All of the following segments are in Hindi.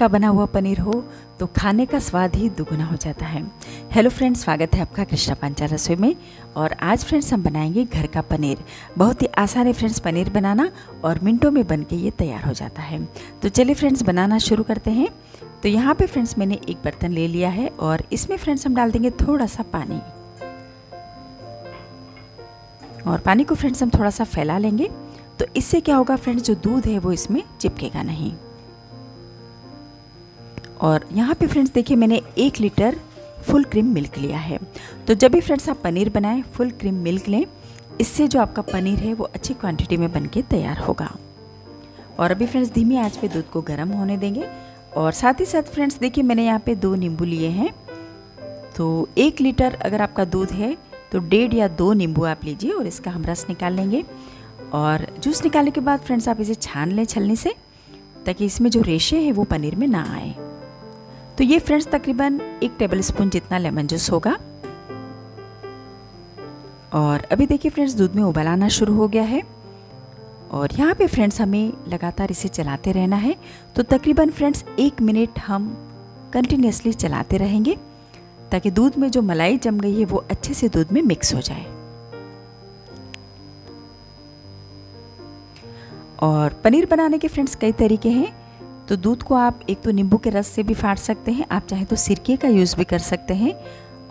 का बना हुआ पनीर हो तो खाने का स्वाद ही दुगुना हो जाता है। हेलो फ्रेंड्स स्वागत है आपका कृष्णा पांचा रसोई में। और आज फ्रेंड्स हम बनाएँगे घर का पनीर। बहुत ही आसान है फ्रेंड्स पनीर बनाना और मिनटों में बन के ये तैयार हो जाता है। तो चलिए फ्रेंड्स बनाना शुरू करते हैं। तो यहाँ पे फ्रेंड्स मैंने एक बर्तन ले लिया है और इसमें फ्रेंड्स हम डाल देंगे थोड़ा सा पानी। और पानी को फ्रेंड्स हम थोड़ा सा फैला लेंगे। तो इससे क्या होगा फ्रेंड्स जो दूध है वो इसमें चिपकेगा नहीं। और यहाँ पे फ्रेंड्स देखिए मैंने एक लीटर फुल क्रीम मिल्क लिया है। तो जब भी फ्रेंड्स आप पनीर बनाएँ, फुल क्रीम मिल्क लें, इससे जो आपका पनीर है वो अच्छी क्वांटिटी में बन के तैयार होगा। और अभी फ्रेंड्स धीमी आँच पे दूध को गर्म होने देंगे। और साथ ही साथ फ्रेंड्स देखिए मैंने यहाँ पे दो नींबू लिए हैं। तो एक लीटर अगर आपका दूध है तो डेढ़ या दो नींबू आप लीजिए और इसका हम रस निकाल लेंगे। और जूस निकालने के बाद फ्रेंड्स आप इसे छान लें छलनी से, ताकि इसमें जो रेशे हैं वो पनीर में ना आए। तो ये फ्रेंड्स तकरीबन एक टेबल स्पून जितना लेमन जूस होगा। और अभी देखिए फ्रेंड्स, दूध में उबाल आना शुरू हो गया है। और यहाँ पे फ्रेंड्स हमें लगातार इसे चलाते रहना है। तो तकरीबन फ्रेंड्स, एक मिनट हम कंटिन्यूसली चलाते रहेंगे, ताकि दूध में जो मलाई जम गई है, वो अच्छे से दूध में मिक्स हो जाए। और पनीर बनाने के फ्रेंड्स कई तरीके हैं। तो दूध को आप एक तो नींबू के रस से भी फाड़ सकते हैं, आप चाहे तो सिरके का यूज़ भी कर सकते हैं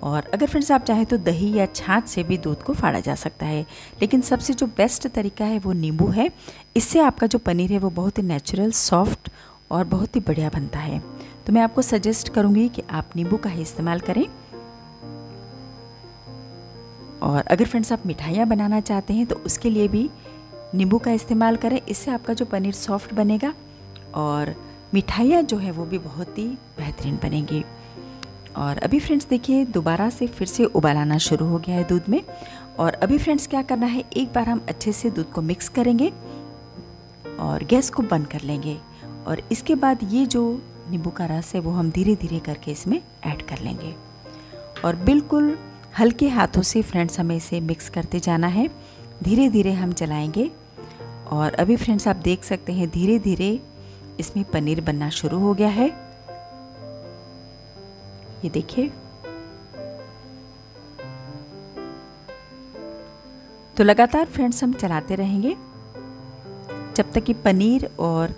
और अगर फ्रेंड्स आप चाहें तो दही या छाछ से भी दूध को फाड़ा जा सकता है। लेकिन सबसे जो बेस्ट तरीका है वो नींबू है। इससे आपका जो पनीर है वो बहुत ही नेचुरल, सॉफ्ट और बहुत ही बढ़िया बनता है। तो मैं आपको सजेस्ट करूँगी कि आप नींबू का ही इस्तेमाल करें। और अगर फ्रेंड्स आप मिठाइयाँ बनाना चाहते हैं तो उसके लिए भी नींबू का इस्तेमाल करें। इससे आपका जो पनीर सॉफ्ट बनेगा और मिठाइयाँ जो है वो भी बहुत ही बेहतरीन बनेंगी। और अभी फ्रेंड्स देखिए, दोबारा से फिर से उबालाना शुरू हो गया है दूध में। और अभी फ्रेंड्स क्या करना है, एक बार हम अच्छे से दूध को मिक्स करेंगे और गैस को बंद कर लेंगे। और इसके बाद ये जो नींबू का रस है वो हम धीरे धीरे करके इसमें ऐड कर लेंगे। और बिल्कुल हल्के हाथों से फ्रेंड्स हमें इसे मिक्स करते जाना है। धीरे धीरे हम चलाएँगे और अभी फ्रेंड्स आप देख सकते हैं धीरे धीरे इसमें पनीर बनना शुरू हो गया है। ये देखिए। तो लगातार फ्रेंड्स हम चलाते रहेंगे। जब तक कि पनीर और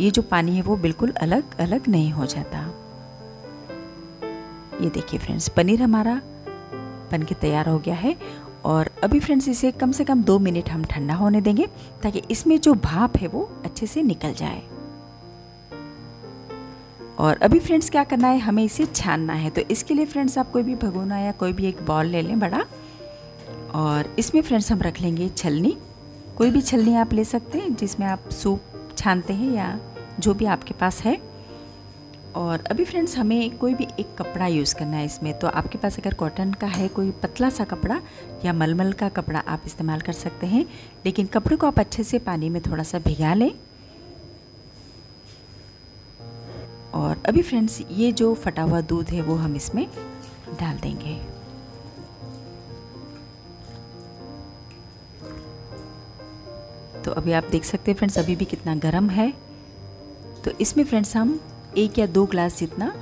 ये जो पानी है वो बिल्कुल अलग अलग नहीं हो जाता। ये देखिए फ्रेंड्स, पनीर हमारा बन के तैयार हो गया है और अभी फ्रेंड्स इसे कम से कम दो मिनट हम ठंडा होने देंगे ताकि इसमें जो भाप है वो अच्छे से निकल जाए। और अभी फ्रेंड्स क्या करना है, हमें इसे छानना है। तो इसके लिए फ्रेंड्स आप कोई भी भगोना या कोई भी एक बॉल ले लें बड़ा। और इसमें फ्रेंड्स हम रख लेंगे छलनी। कोई भी छलनी आप ले सकते हैं जिसमें आप सूप छानते हैं या जो भी आपके पास है। और अभी फ्रेंड्स हमें कोई भी एक कपड़ा यूज़ करना है इसमें तो आपके पास अगर कॉटन का है, कोई पतला सा कपड़ा या मलमल का कपड़ा आप इस्तेमाल कर सकते हैं, लेकिन कपड़े को आप अच्छे से पानी में थोड़ा सा भिगा लें। और अभी फ्रेंड्स ये जो फटा हुआ दूध है, वो हम इसमें डाल देंगे। तो अभी आप देख सकते हैं फ्रेंड्स अभी भी कितना गर्म है। तो इसमें फ्रेंड्स हम एक या दो ग्लास जितना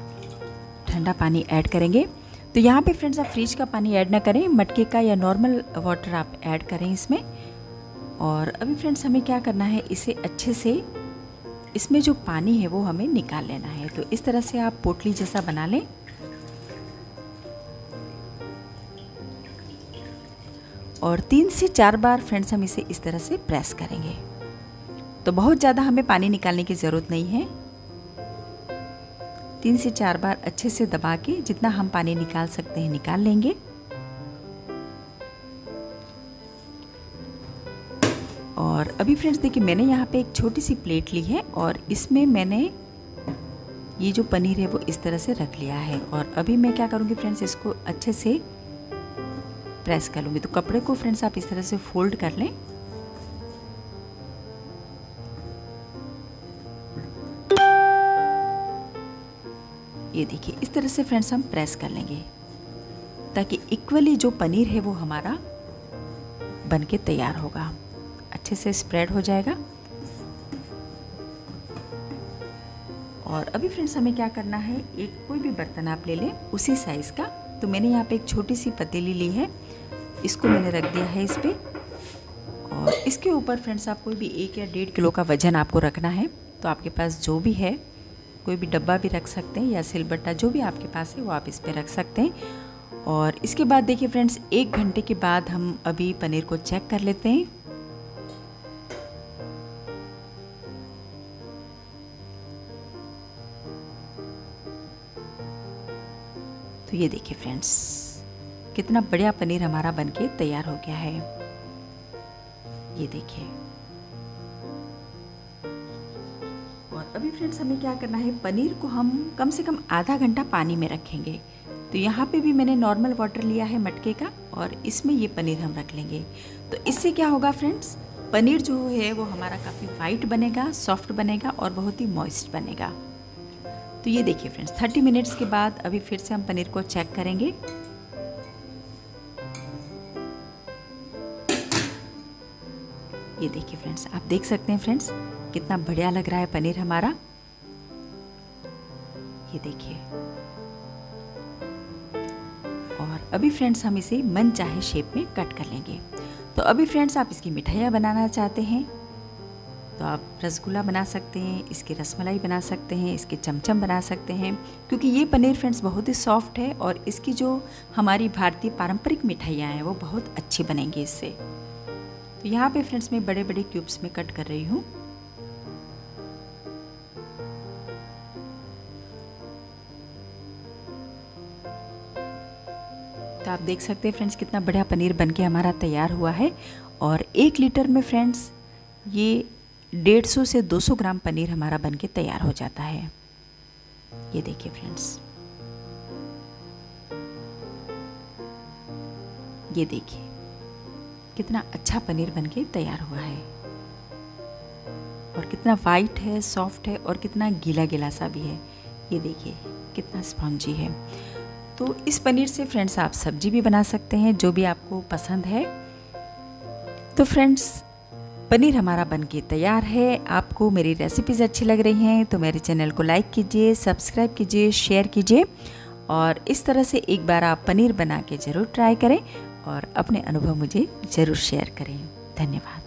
ठंडा पानी ऐड करेंगे। तो यहाँ पे फ्रेंड्स आप फ्रिज का पानी ऐड ना करें, मटके का या नॉर्मल वाटर आप ऐड करें इसमें। और अभी फ्रेंड्स हमें क्या करना है, इसे अच्छे से इसमें जो पानी है वो हमें निकाल लेना है। तो इस तरह से आप पोटली जैसा बना लें। और तीन से चार बार फ्रेंड्स हम इसे इस तरह से प्रेस करेंगे। तो बहुत ज़्यादा हमें पानी निकालने की ज़रूरत नहीं है। तीन से चार बार अच्छे से दबा के जितना हम पानी निकाल सकते हैं, निकाल लेंगे। और अभी फ्रेंड्स, देखिए, मैंने यहाँ पे एक छोटी सी प्लेट ली है और इसमें मैंने ये जो पनीर है वो इस तरह से रख लिया है। और अभी मैं क्या करूँगी फ्रेंड्स, इसको अच्छे से प्रेस कर लूँगी। तो कपड़े को फ्रेंड्स आप इस तरह से फोल्ड कर लें। ये देखिए, इस तरह से फ्रेंड्स हम प्रेस कर लेंगे, ताकि इक्वली जो पनीर है वो हमारा बन के तैयार होगा। अच्छे से स्प्रेड हो जाएगा। और अभी फ्रेंड्स हमें क्या करना है, एक कोई भी बर्तन आप ले लें, उसी साइज़ का। तो मैंने यहाँ पे एक छोटी सी पतीली ली है, इसको मैंने रख दिया है इस पर और इसके ऊपर फ्रेंड्स आप कोई भी एक या डेढ़ किलो का वज़न आपको रखना है तो आपके पास जो भी है कोई भी डब्बा भी रख सकते हैं या सिलबट्टा जो भी आपके पास है वो आप इस पर रख सकते हैं। और इसके बाद देखिए फ्रेंड्स, एक घंटे के बाद हम अभी पनीर को चेक कर लेते हैं। तो ये देखिए फ्रेंड्स, कितना बढ़िया पनीर हमारा बनके तैयार हो गया है। ये देखिए। अभी फ्रेंड्स हमें क्या करना है? पनीर को हम कम से कम आधा घंटा पानी में रखेंगे। तो यहाँ पे भी मैंने नॉर्मल वाटर लिया है मटके का और इसमें ये पनीर हम रख लेंगे। तो इससे क्या होगा फ्रेंड्स? पनीर जो है वो हमारा काफ़ी वाइट बनेगा सॉफ्ट बनेगा और बहुत ही मॉइस्ट बनेगा। तो ये देखिए फ्रेंड्स 30 मिनट्स के बाद अभी फिर से हम पनीर को चेक करेंगे। ये देखिए फ्रेंड्स, आप देख सकते हैं फ्रेंड्स कितना बढ़िया लग रहा है पनीर हमारा। ये देखिए। और अभी फ्रेंड्स हम इसे मन चाहे शेप में कट कर लेंगे। तो अभी फ्रेंड्स आप इसकी मिठाइयाँ बनाना चाहते हैं तो आप रसगुल्ला बना सकते हैं, इसकी रसमलाई बना सकते हैं, इसके चमचम बना सकते हैं, क्योंकि ये पनीर फ्रेंड्स बहुत ही सॉफ्ट है और इसकी जो हमारी भारतीय पारंपरिक मिठाइयाँ हैं वो बहुत अच्छी बनेंगी इससे। तो यहाँ पे फ्रेंड्स मैं बड़े बड़े क्यूब्स में कट कर रही हूँ। तो आप देख सकते हैं फ्रेंड्स कितना बढ़िया पनीर बनके हमारा तैयार हुआ है। और एक लीटर में फ्रेंड्स ये डेढ़ सौ से दो सौ ग्राम पनीर हमारा बनके तैयार हो जाता है। ये देखिए फ्रेंड्स। ये देखिए, कितना अच्छा पनीर बनके तैयार हुआ है। और कितना वाइट है सॉफ्ट है और कितना गीला गीला सा भी है। ये देखिए, कितना स्पॉन्जी है। तो इस पनीर से फ्रेंड्स आप सब्ज़ी भी बना सकते हैं, जो भी आपको पसंद है। तो फ्रेंड्स, पनीर हमारा बनके तैयार है। आपको मेरी रेसिपीज़ अच्छी लग रही हैं तो मेरे चैनल को लाइक कीजिए सब्सक्राइब कीजिए शेयर कीजिए और इस तरह से एक बार आप पनीर बना के ज़रूर ट्राई करें और अपने अनुभव मुझे ज़रूर शेयर करें। धन्यवाद।